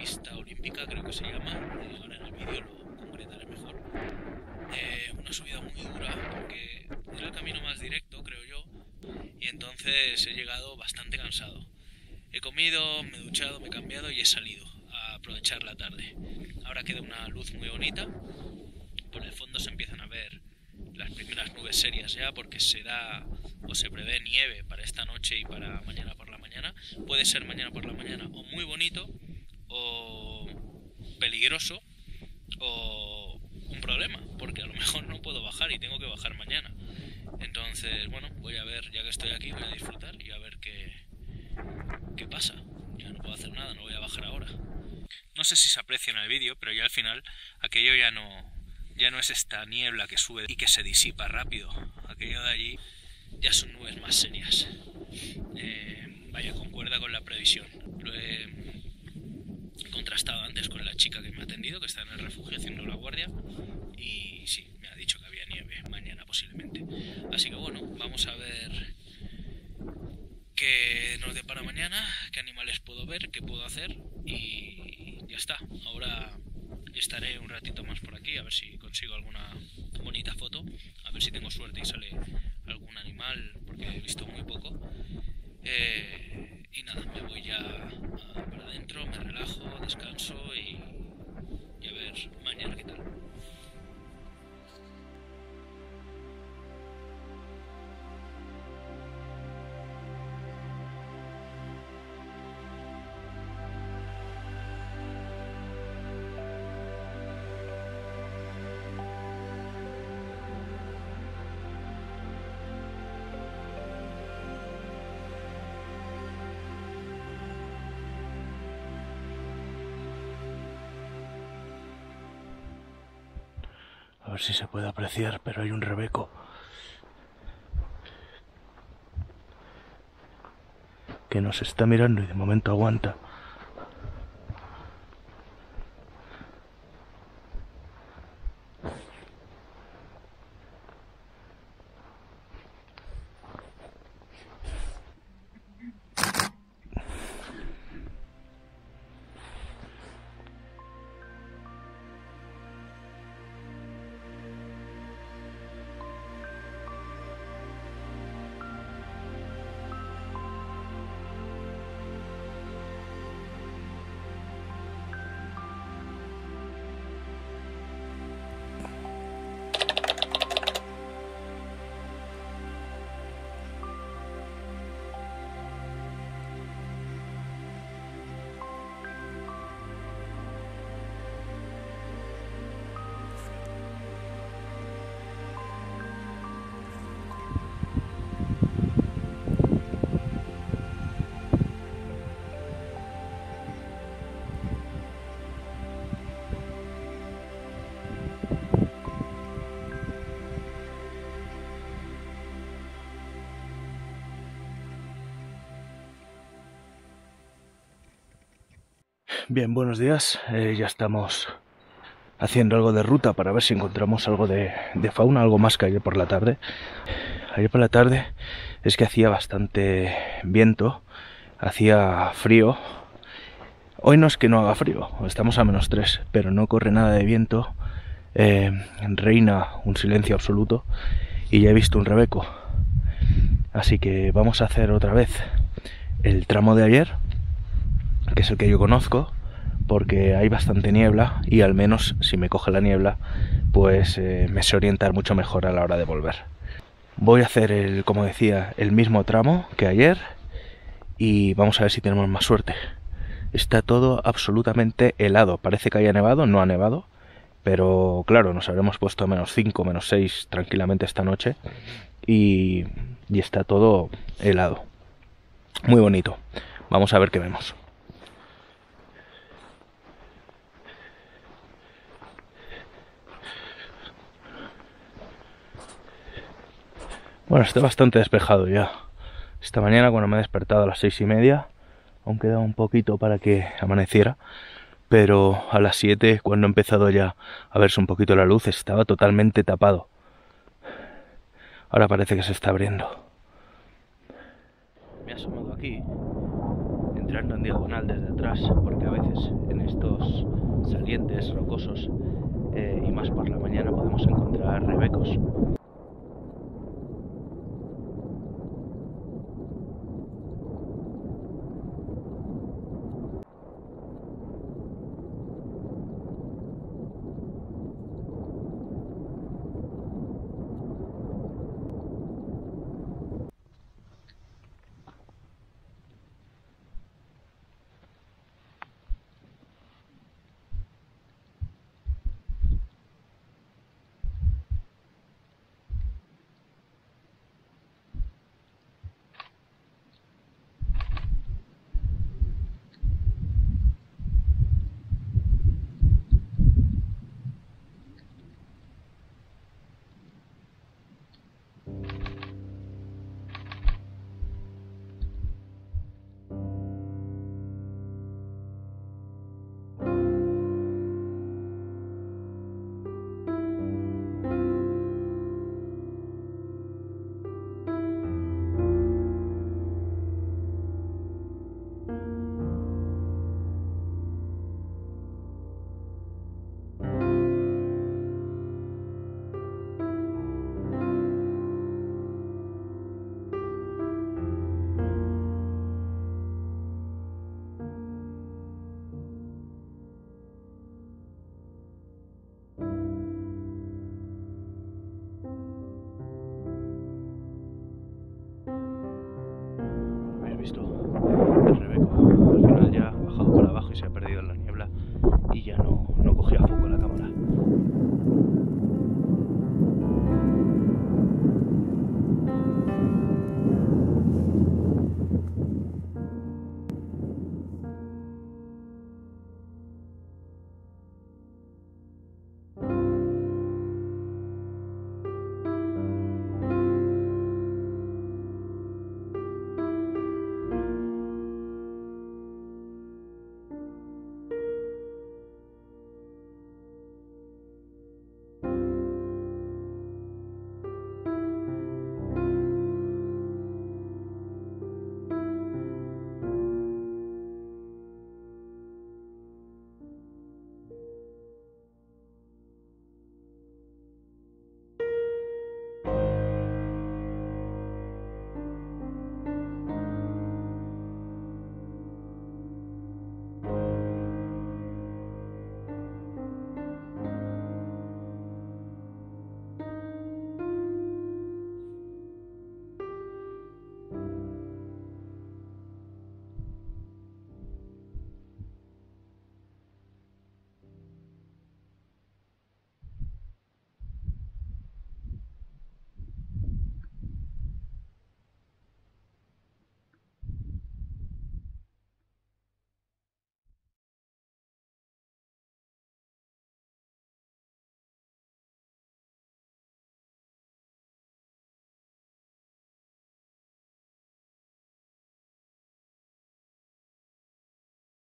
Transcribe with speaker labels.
Speaker 1: pista olímpica, creo que se llama. ahora en el vídeo lo concretaré mejor. Eh, una subida muy dura porque era el camino más directo, creo yo. Y entonces he llegado bastante cansado. He comido, me he duchado, me he cambiado y he salido a aprovechar la tarde. Ahora queda una luz muy bonita. Por el fondo se empiezan a ver las primeras nubes serias ya porque se da o se prevé nieve para esta noche y para mañana por la mañana. Puede ser mañana por la mañana o muy bonito o peligroso o un problema porque a lo mejor no puedo bajar y tengo que bajar mañana. Entonces, bueno, voy a ver, ya que estoy aquí, voy a disfrutar y a ver qué, qué pasa. Ya no puedo hacer nada, no voy a bajar ahora. No sé si se aprecia en el vídeo, pero ya al final aquello ya no, ya no es esta niebla que sube y que se disipa rápido. Aquello de allí ya son nubes más serias. Eh, vaya, concuerda con la previsión. Lo he contrastado antes con la chica que me ha atendido, que está en el refugio haciendo la guardia, y sí, me ha dicho que había nieve mañana posiblemente. Así que bueno, vamos a ver qué nos depara mañana, qué animales puedo ver, qué puedo hacer, y ya está. Ahora estaré un ratito más por aquí a ver si consigo alguna bonita foto, a ver si tengo suerte y sale algún animal, porque he visto muy poco. Eh, y nada, me voy ya a- para adentro, me relajo, descanso y, y a ver mañana qué tal.
Speaker 2: A ver si se puede apreciar, pero hay un rebeco. Que nos está mirando y de momento aguanta. Bien, buenos días. Eh, ya estamos haciendo algo de ruta para ver si encontramos algo de, fauna, algo más que ayer por la tarde. Ayer por la tarde es que hacía bastante viento, hacía frío. Hoy no es que no haga frío, estamos a menos 3, pero no corre nada de viento. eh, reina un silencio absoluto y ya he visto un rebeco. Así que vamos a hacer otra vez el tramo de ayer, que es el que yo conozco, porque hay bastante niebla y al menos si me coge la niebla, pues eh, me sé orientar mucho mejor a la hora de volver. Voy a hacer el, como decía, el mismo tramo que ayer y vamos a ver si tenemos más suerte. Está todo absolutamente helado. Parece que haya nevado, no ha nevado, pero claro, nos habremos puesto a menos 5, menos 6 tranquilamente esta noche y, y está todo helado. Muy bonito. Vamos a ver qué vemos. Bueno, está bastante despejado ya. Esta mañana cuando me he despertado a las seis y media, aún quedaba un poquito para que amaneciera, pero a las siete, cuando he empezado ya a verse un poquito la luz, estaba totalmente tapado. Ahora parece que se está abriendo. Me he asomado aquí, entrando en diagonal desde atrás, porque a veces en estos salientes rocosos eh, y más por la mañana podemos encontrar rebecos.